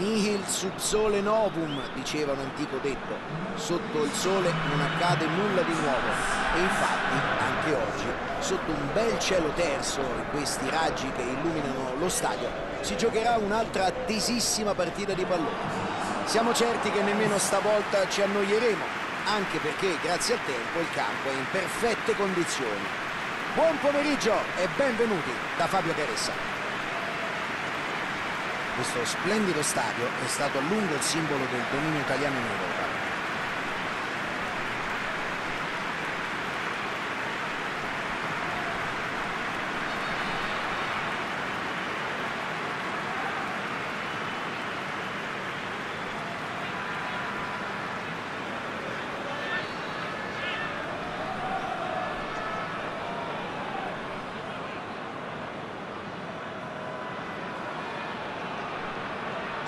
Nihil sub sole novum, diceva un antico detto. Sotto il sole non accade nulla di nuovo. E infatti, anche oggi, sotto un bel cielo terzo e questi raggi che illuminano lo stadio, si giocherà un'altra attesissima partita di pallone. Siamo certi che nemmeno stavolta ci annoieremo, anche perché grazie al tempo il campo è in perfette condizioni. Buon pomeriggio e benvenuti da Fabio Caressa. Questo splendido stadio è stato a lungo il simbolo del dominio italiano in Europa.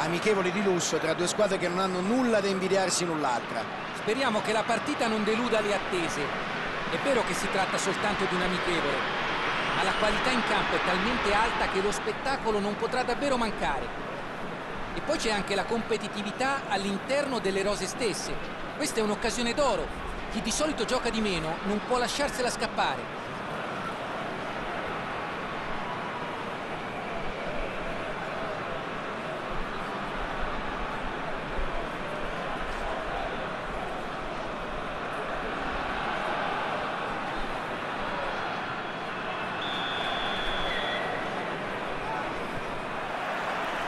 Amichevoli di lusso tra due squadre che non hanno nulla da invidiarsi l'un'altra. Speriamo che la partita non deluda le attese. È vero che si tratta soltanto di un amichevole, ma la qualità in campo è talmente alta che lo spettacolo non potrà davvero mancare. E poi c'è anche la competitività all'interno delle rose stesse. Questa è un'occasione d'oro. Chi di solito gioca di meno non può lasciarsela scappare.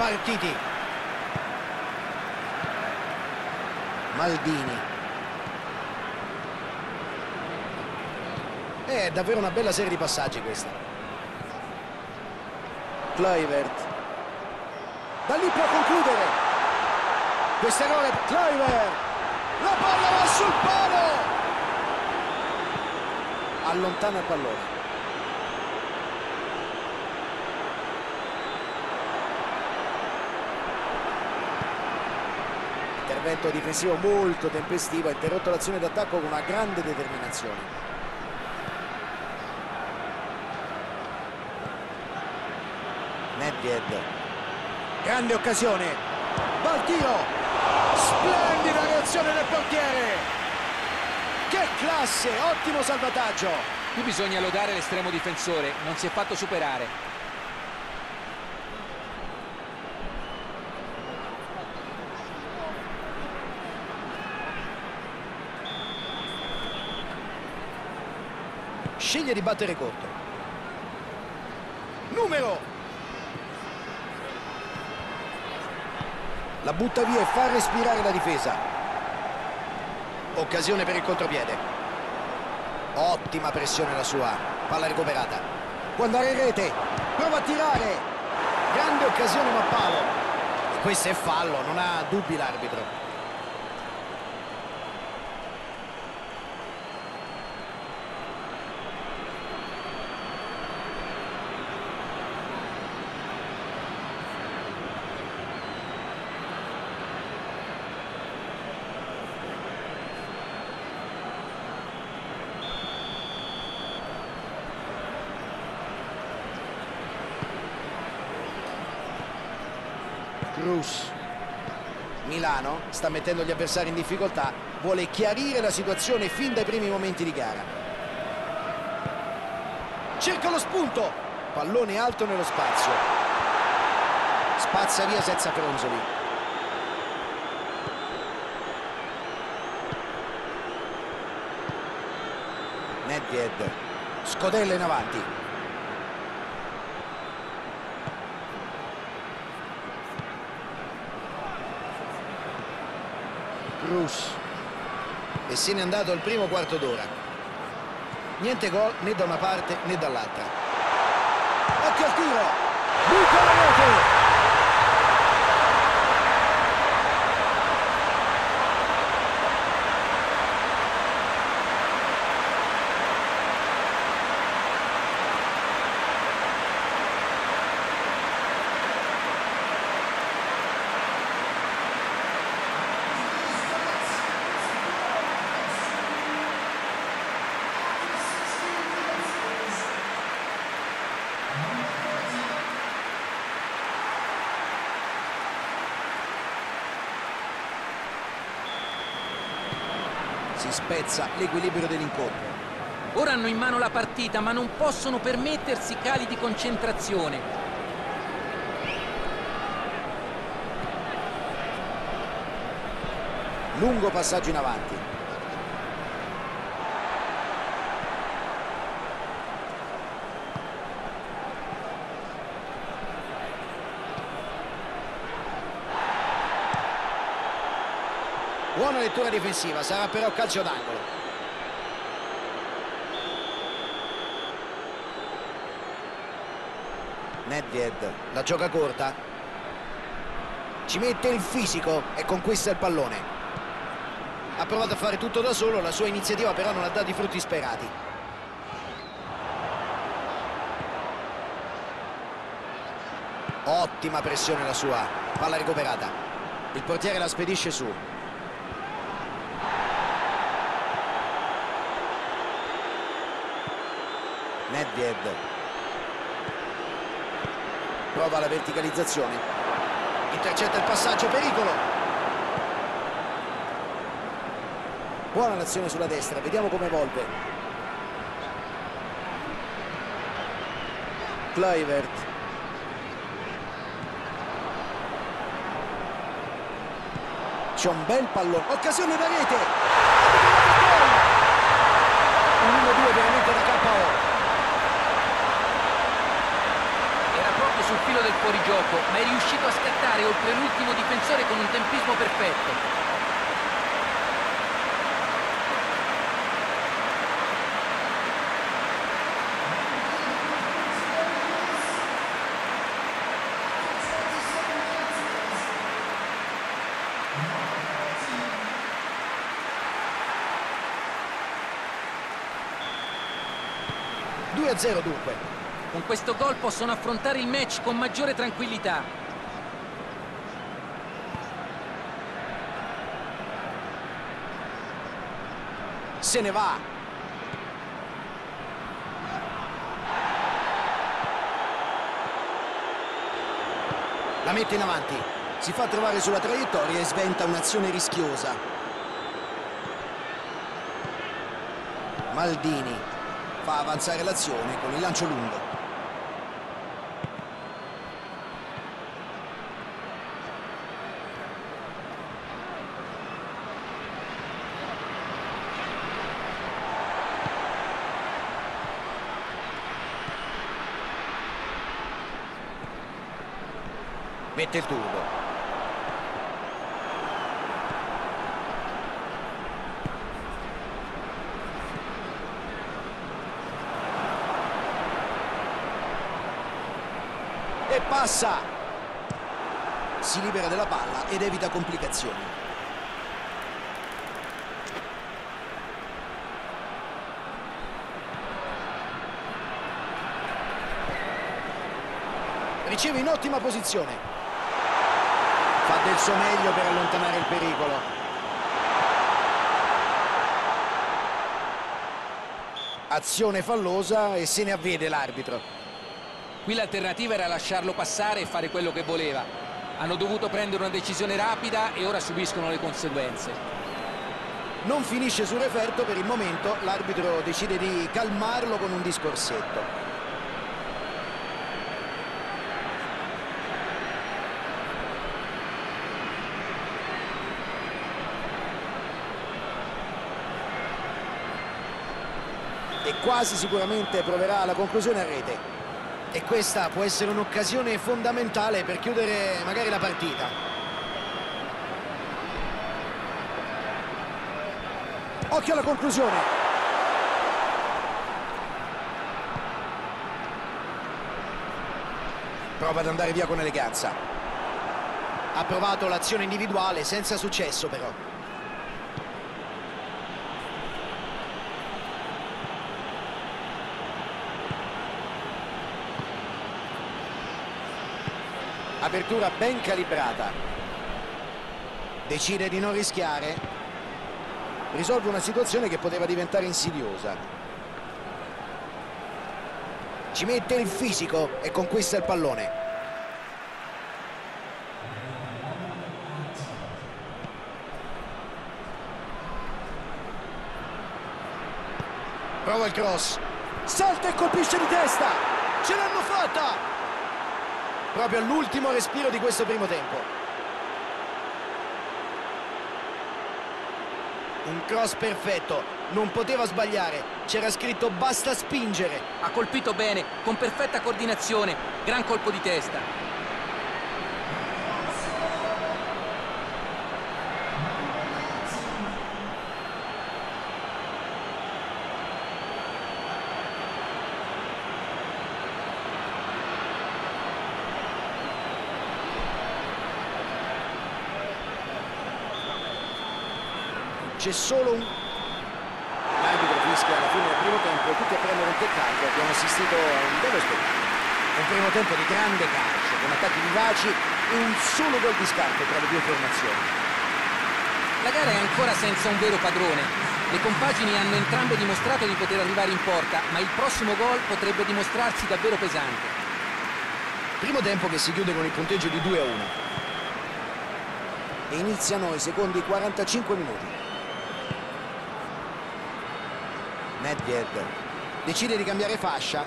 Partiti. Maldini. È davvero una bella serie di passaggi questa. Kluivert. Da lì può concludere. Questo errore Kluivert. La palla va sul palo. Allontana il pallone. Intervento difensivo molto tempestivo, ha interrotto l'azione d'attacco con una grande determinazione. Nedved, grande occasione, Baltino, splendida reazione del portiere, che classe, ottimo salvataggio. Qui bisogna lodare l'estremo difensore, non si è fatto superare. Sceglie di battere corto. Numero! La butta via e fa respirare la difesa. Occasione per il contropiede. Ottima pressione la sua. Palla recuperata. Può andare in rete. Prova a tirare. Grande occasione ma palo. E questo è fallo, non ha dubbi l'arbitro. Cruz. Milano sta mettendo gli avversari in difficoltà, vuole chiarire la situazione fin dai primi momenti di gara. Cerca lo spunto, pallone alto nello spazio. Spazza via senza fronzoli. Nedved, scodella in avanti. Cruz e se n'è andato al primo quarto d'ora. Niente gol né da una parte né dall'altra. Occhio al tiro. Buca la rete spezza l'equilibrio dell'incontro. Ora hanno in mano la partita, ma non possono permettersi cali di concentrazione. Lungo passaggio in avanti. Buona lettura difensiva, sarà però calcio d'angolo. Nedved la gioca corta. Ci mette il fisico e conquista il pallone. Ha provato a fare tutto da solo, la sua iniziativa però non ha dato i frutti sperati. Ottima pressione la sua, palla recuperata. Il portiere la spedisce su. Nedved prova la verticalizzazione. Intercetta il passaggio, pericolo. Buona l'azione sulla destra, vediamo come evolve. Kluivert. C'è un bel pallone. Occasione da rete. Un 1-2 veramente da KO sul filo del fuorigioco, ma è riuscito a scattare oltre l'ultimo difensore con un tempismo perfetto. Due a 0 dunque. Con questo gol possono affrontare il match con maggiore tranquillità. Se ne va. La mette in avanti. Si fa trovare sulla traiettoria e sventa un'azione rischiosa. Maldini fa avanzare l'azione con il lancio lungo. Mette il turbo e passa. Si libera della palla ed evita complicazioni. Riceve in ottima posizione fa del suo meglio per allontanare il pericolo. Azione fallosa e se ne avvede l'arbitro. Qui l'alternativa era lasciarlo passare e fare quello che voleva. Hanno dovuto prendere una decisione rapida e ora subiscono le conseguenze. Non finisce sul referto per il momento l'arbitro decide di calmarlo con un discorsetto quasi sicuramente proverà la conclusione a rete. E questa può essere un'occasione fondamentale per chiudere magari la partita. Occhio alla conclusione. Prova ad andare via con eleganza. Ha provato l'azione individuale senza successo però apertura ben calibrata decide di non rischiare risolve una situazione che poteva diventare insidiosa ci mette il fisico e conquista il pallone Prova il cross. Salta e colpisce di testa. Ce l'hanno fatta! Proprio all'ultimo respiro di questo primo tempo. Un cross perfetto, non poteva sbagliare, c'era scritto basta spingere. Ha colpito bene, con perfetta coordinazione, gran colpo di testa. C'è solo un... L'arbitro fischia alla fine del primo tempo e tutti a prendere un teccato. Abbiamo assistito a un bello spettacolo. Un primo tempo di grande calcio, con attacchi vivaci e un solo gol di scarto tra le due formazioni. La gara è ancora senza un vero padrone. Le compagini hanno entrambe dimostrato di poter arrivare in porta, ma il prossimo gol potrebbe dimostrarsi davvero pesante. Primo tempo che si chiude con il punteggio di 2 a 1. E iniziano i secondi 45 minuti. Nedved decide di cambiare fascia.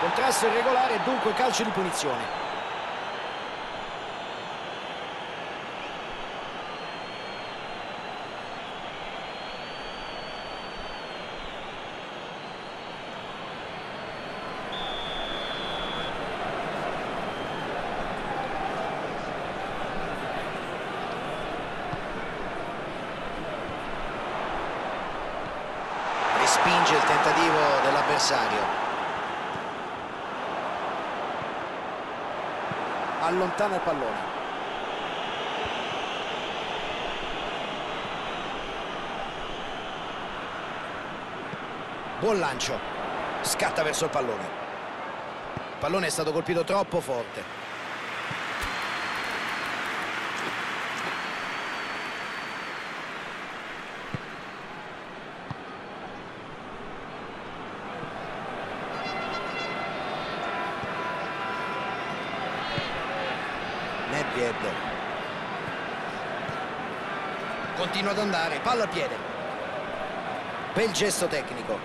Contrasto irregolare e dunque calcio di punizione respinge il tentativo dell'avversario. Allontana il pallone. Buon lancio. Scatta verso il pallone. Il pallone è stato colpito troppo forte. Nedved continua ad andare palla al piede. Bel gesto tecnico.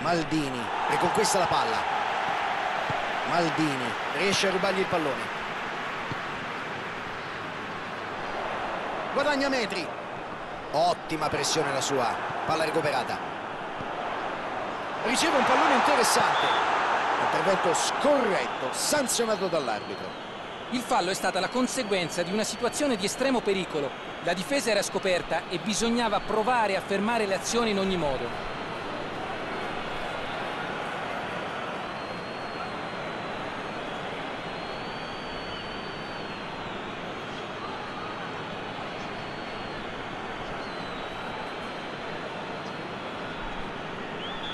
Maldini riconquista la palla. Maldini riesce a rubargli il pallone. Guadagna metri. Ottima pressione la sua. Palla recuperata. Riceve un pallone interessante. Intervento scorretto sanzionato dall'arbitro il fallo è stata la conseguenza di una situazione di estremo pericolo. La difesa era scoperta e bisognava provare a fermare le azioni in ogni modo.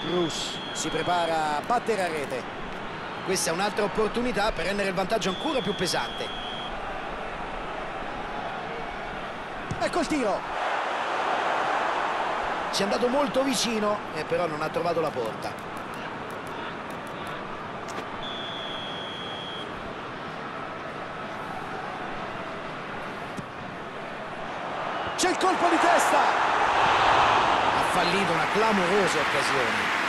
Bruce si prepara a battere a rete questa è un'altra opportunità per rendere il vantaggio ancora più pesante. Ecco il tiro. Ci è andato molto vicino e però non ha trovato la porta. C'è il colpo di testa! Ha fallito una clamorosa occasione.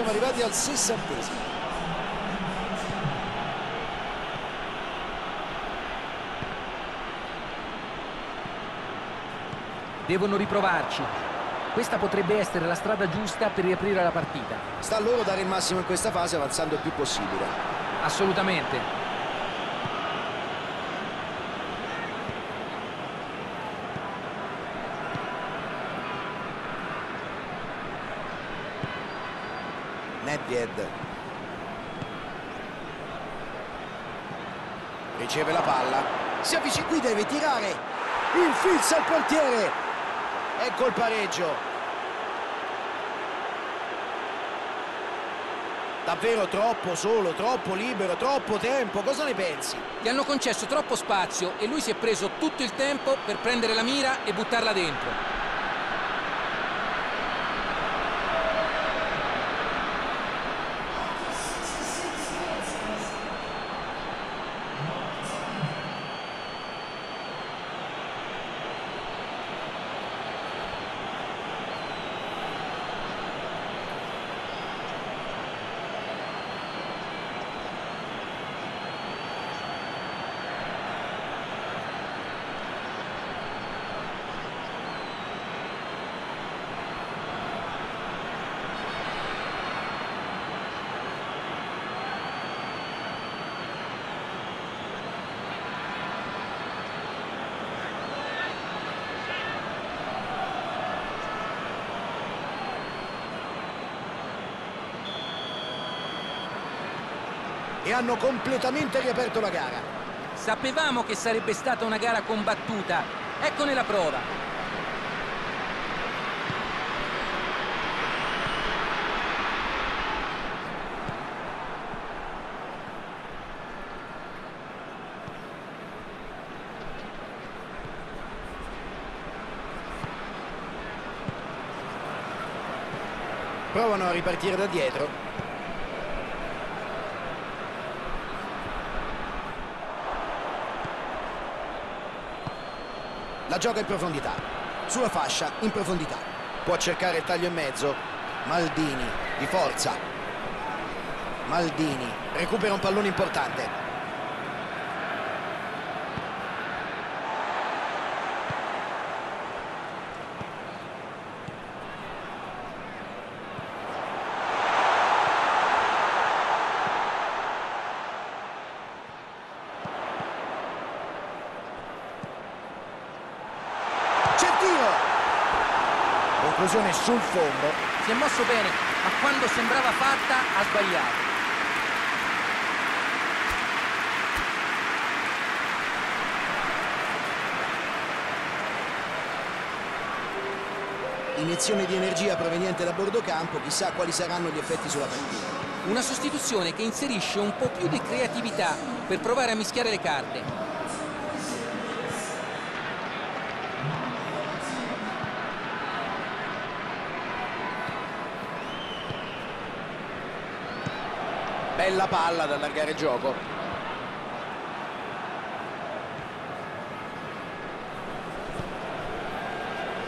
Siamo arrivati al sessantesimo. Devono riprovarci. Questa potrebbe essere la strada giusta per riaprire la partita. Sta a loro dare il massimo in questa fase avanzando il più possibile. Assolutamente. Nedved. Riceve la palla. Si avvicina qui, deve tirare. Infilza il portiere. Ecco il pareggio. Davvero troppo solo, troppo libero, troppo tempo. Cosa ne pensi? Gli hanno concesso troppo spazio e lui si è preso tutto il tempo per prendere la mira e buttarla dentro. E hanno completamente riaperto la gara. Sapevamo che sarebbe stata una gara combattuta. Eccone la prova. Provano a ripartire da dietro. La gioca in profondità. Sulla fascia, in profondità. Può cercare il taglio in mezzo. Maldini, di forza. Maldini, recupera un pallone importante. Conclusione sul fondo. Si è mosso bene, ma quando sembrava fatta ha sbagliato. Iniezione di energia proveniente da bordo campo, chissà quali saranno gli effetti sulla partita. Una sostituzione che inserisce un po' più di creatività per provare a mischiare le carte. Bella palla ad allargare il gioco.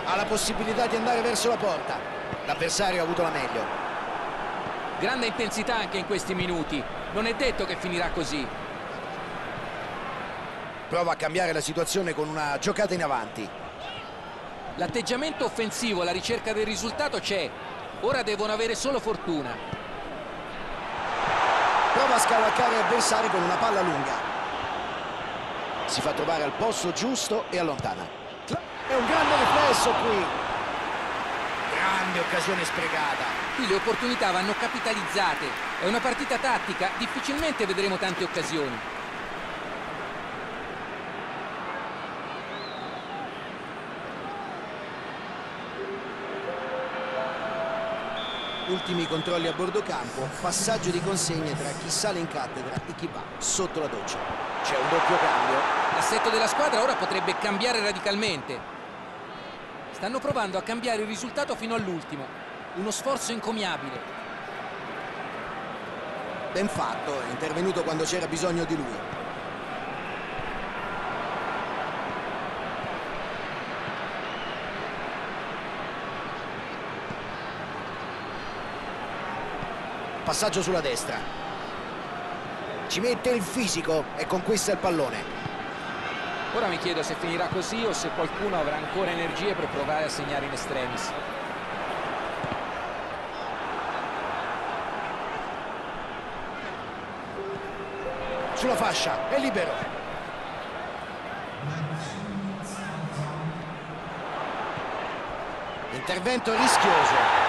Ha la possibilità di andare verso la porta. L'avversario ha avuto la meglio. Grande intensità anche in questi minuti. Non è detto che finirà così. Prova a cambiare la situazione con una giocata in avanti. L'atteggiamento offensivo la ricerca del risultato c'è. Ora devono avere solo fortuna prova a scavalcare avversari con una palla lunga. Si fa trovare al posto giusto e allontana. È un grande riflesso qui. Grande occasione sprecata. Qui le opportunità vanno capitalizzate. È una partita tattica. Difficilmente vedremo tante occasioni ultimi controlli a bordo campo, passaggio di consegne tra chi sale in cattedra e chi va sotto la doccia. C'è un doppio cambio. L'assetto della squadra ora potrebbe cambiare radicalmente. Stanno provando a cambiare il risultato fino all'ultimo. Uno sforzo incommiabile. Ben fatto, è intervenuto quando c'era bisogno di lui. Passaggio sulla destra. Ci mette il fisico e conquista il pallone. Ora mi chiedo se finirà così o se qualcuno avrà ancora energie per provare a segnare in estremis. Sulla fascia è libero. Intervento rischioso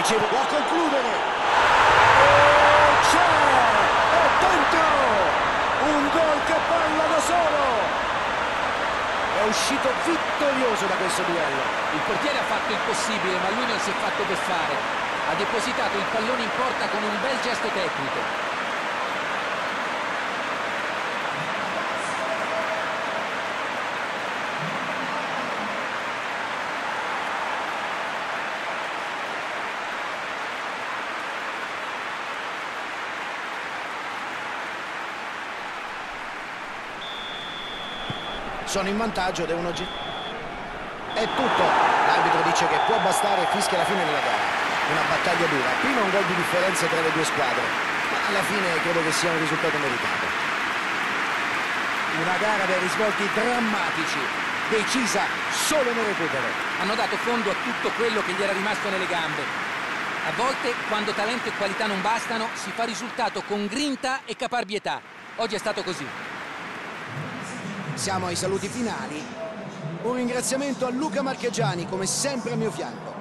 riceve, può concludere. C'è! È dentro! Un gol che parla da solo! È uscito vittorioso da questo duello. Il portiere ha fatto il possibile, ma lui non si è fatto beffare. Ha depositato il pallone in porta con un bel gesto tecnico. Sono in vantaggio devono è tutto. L'arbitro dice che può bastare e fischia la fine della gara. Una battaglia dura. Prima un gol di differenza tra le due squadre ma alla fine credo che sia un risultato meritato. Una gara dai risvolti drammatici decisa solo nel recupero. Hanno dato fondo a tutto quello che gli era rimasto nelle gambe. A volte quando talento e qualità non bastano si fa risultato con grinta e caparbietà. Oggi è stato così siamo ai saluti finali. Un ringraziamento a Luca Marchegiani, come sempre a mio fianco.